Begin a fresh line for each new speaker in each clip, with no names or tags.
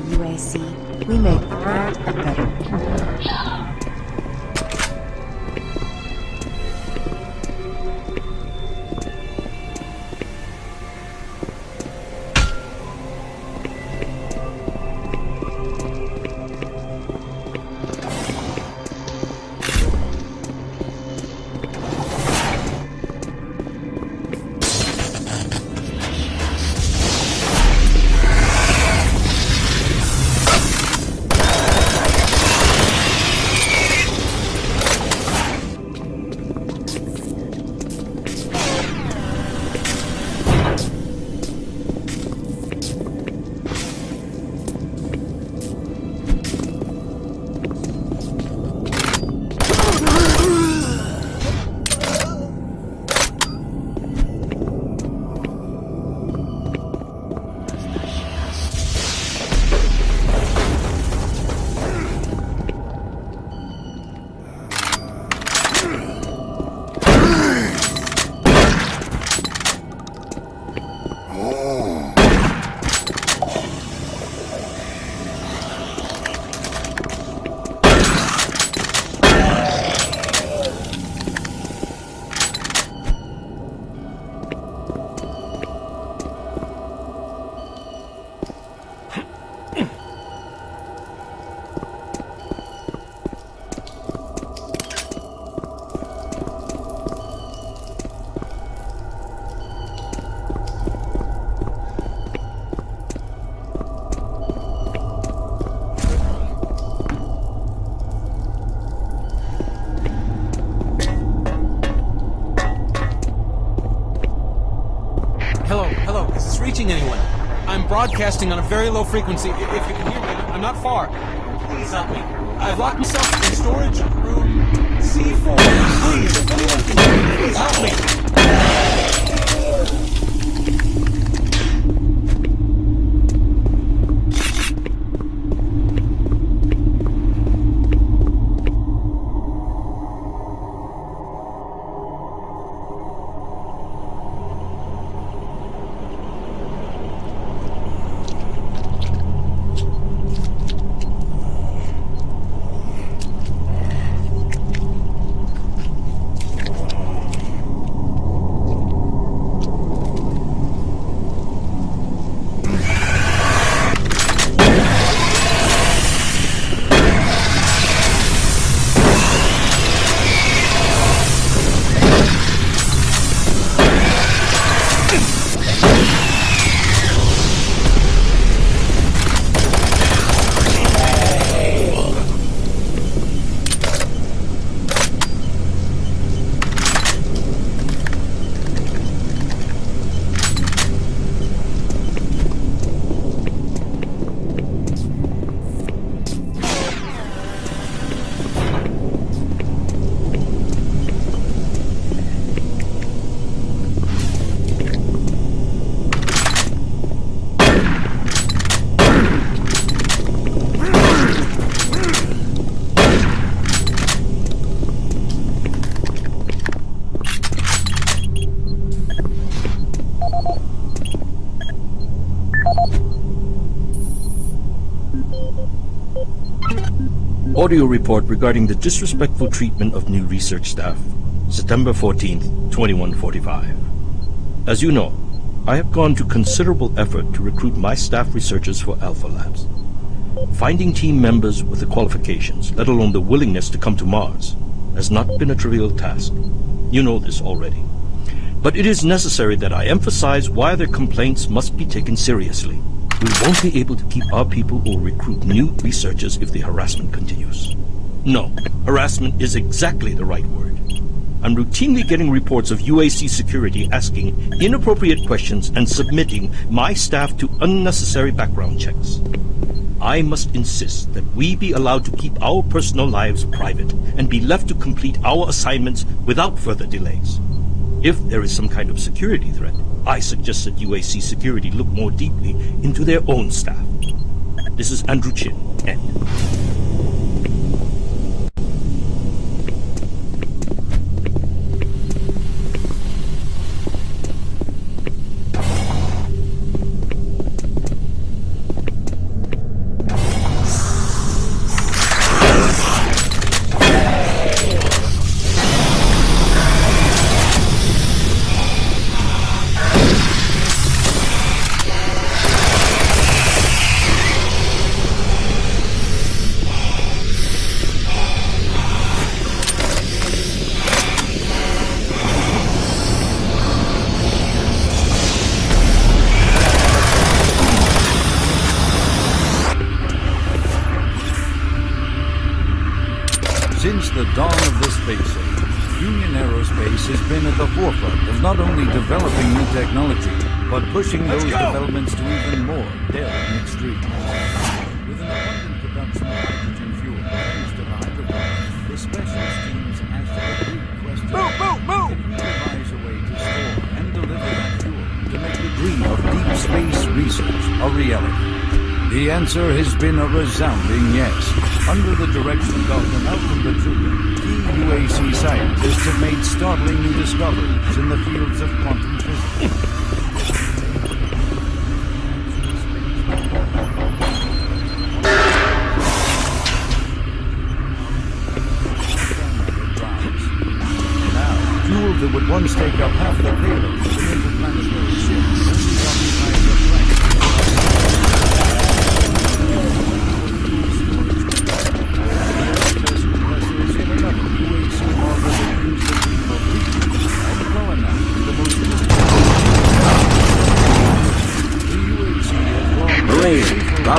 the UAC, we make the world a better place. Broadcasting on a very low frequency. If you can hear me, I'm not far. Please help me. I've locked myself in storage
Audio report regarding the disrespectful treatment of new research staff. September 14th, 2145. As you know, I have gone to considerable effort to recruit my staff researchers for Alpha Labs. Finding team members with the qualifications, let alone the willingness to come to Mars, has not been a trivial task. You know this already. But it is necessary that I emphasize why their complaints must be taken seriously. We won't be able to keep our people or recruit new researchers if the harassment continues. No, harassment is exactly the right word. I'm routinely getting reports of UAC security asking inappropriate questions and submitting my staff to unnecessary background checks. I must insist that we be allowed to keep our personal lives private and be left to complete our assignments without further delays. If there is some kind of security threat, I suggest that UAC security look more deeply into their own staff. This is Andrew Chin, End.
Of the space age, Union Aerospace has been at the forefront of not only developing new technology, but pushing those developments to even more daring extremes. With an abundant production of hydrogen fuel in the hyperdrive, the specialist teams asked the big question move, move, move! can devise a way to store and deliver that fuel to make the dream of deep space research a reality? The answer has been a resounding yes. Under the direction of Dr. Malcolm Betruger, key UAC scientists have made startling new discoveries in the fields of quantum physics. Now, fuel that would once take up half the payload of an interplanetary ship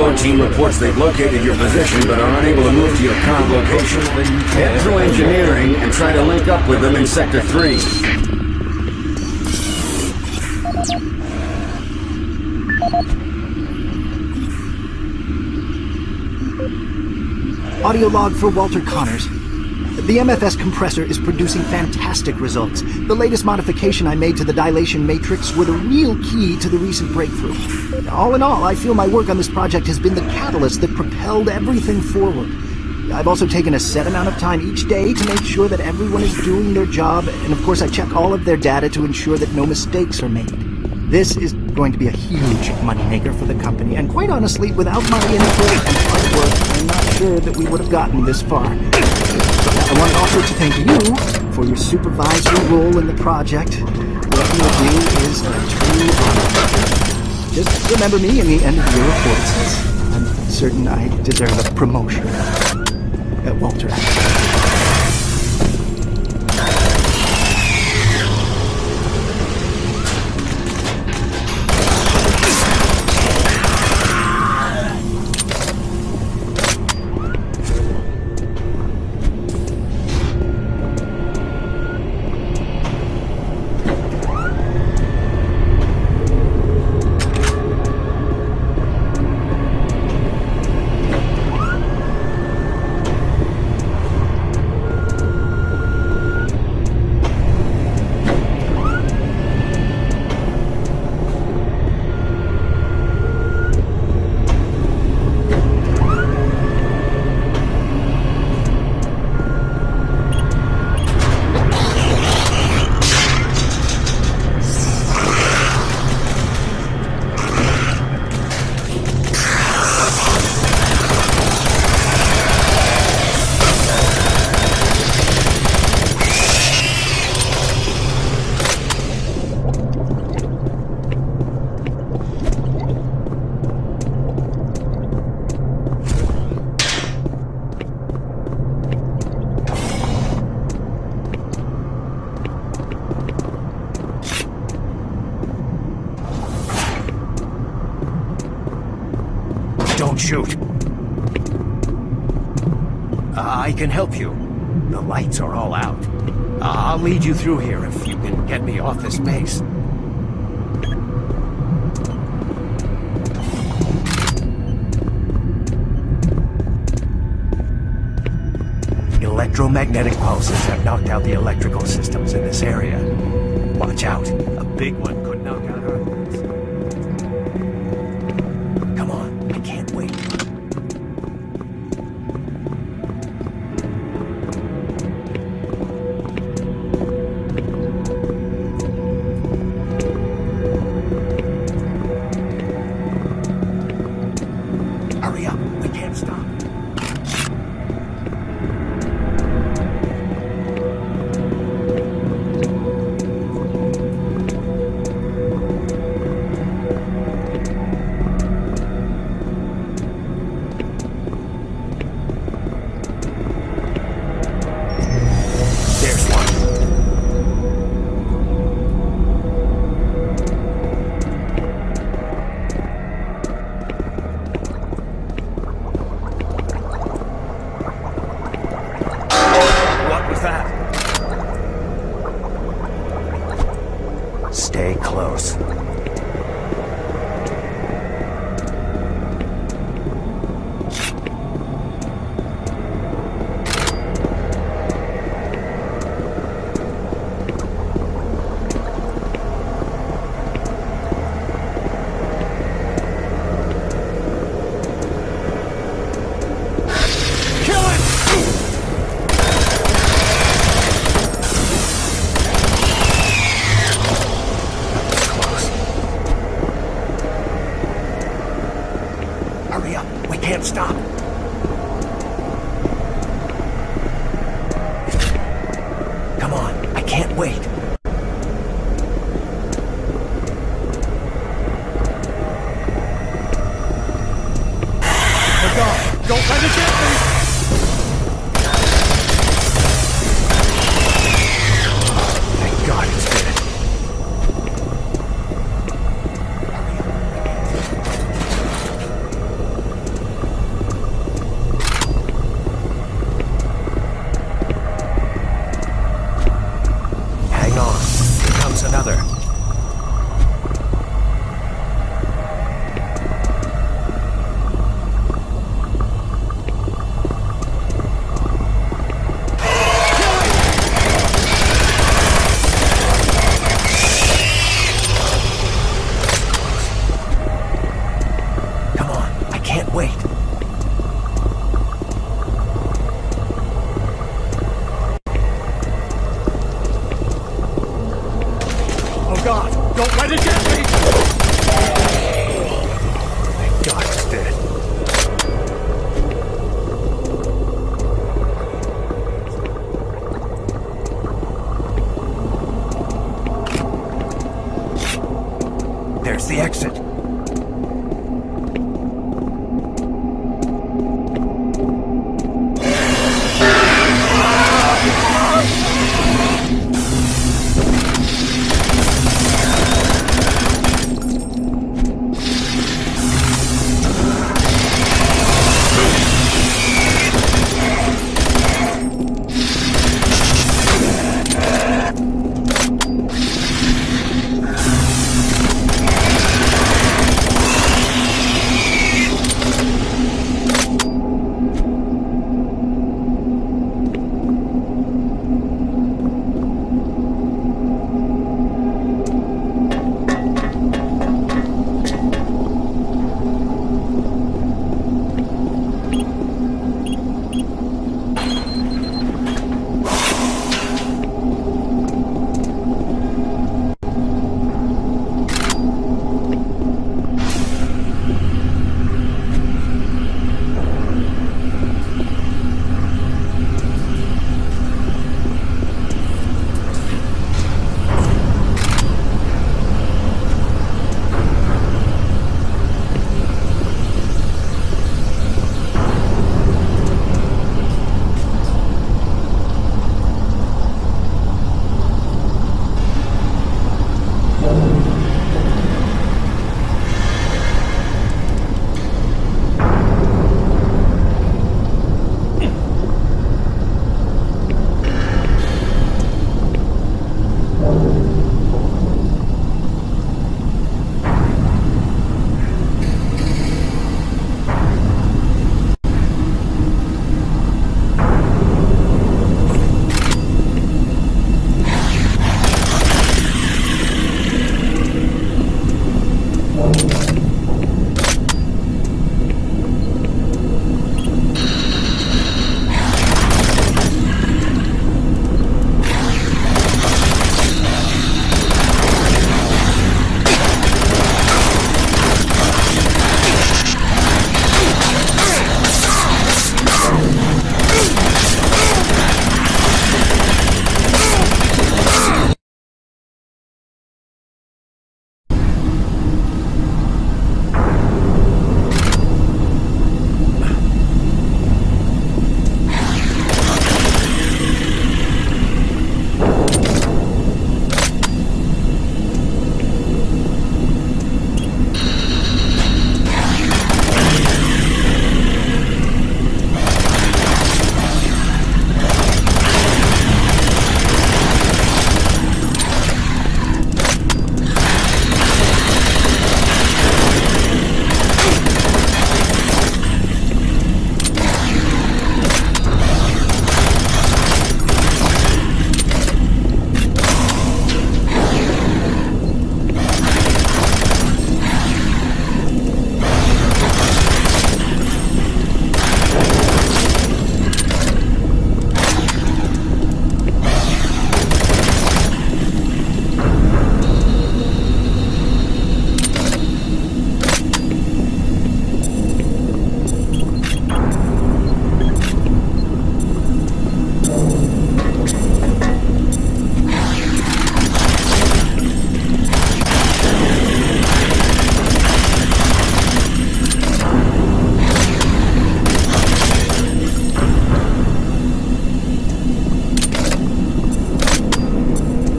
Bravo team reports they've located your position but are unable to move to your current location. Head through engineering and try to link up with them in Sector 3.
Audio log for Walter Connors. The MFS compressor is producing fantastic results. The latest modification I made to the dilation matrix were the real key to the recent breakthrough. All in all, I feel my work on this project has been the catalyst that propelled everything forward. I've also taken a set amount of time each day to make sure that everyone is doing their job, and of course I check all of their data to ensure that no mistakes are made. This is going to be a huge moneymaker for the company, and quite honestly, without my input and hard work, I'm not sure that we would have gotten this far. I want also to thank you for your supervisory role in the project. What you do is a true honor. Just remember me in the end of your reports. I'm certain I deserve a promotion. At Walter.
Shoot. Uh, I can help you. The lights are all out. Uh, I'll lead you through here if you can get me off this base. Electromagnetic pulses have knocked out the electrical systems in this area. Hurry up. We can't stop. Come on. I can't wait.
Don't let it get me!